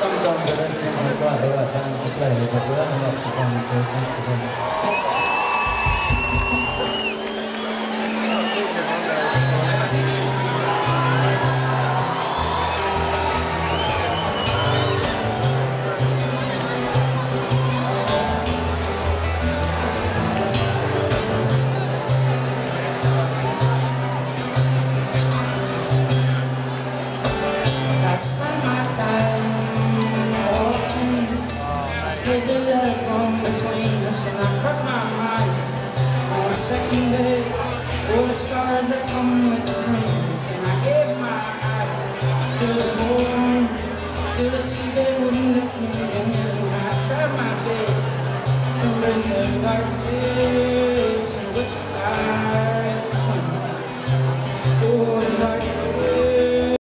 the right band to play but we're having lots of fun, so thanks again. I spaces that come between us and I cut my mind. On the second base all the stars that come with the rings and I gave my eyes to the moon. Still the seabed wouldn't let me in and I tried my best to raise the darkness in which I swim. Oh,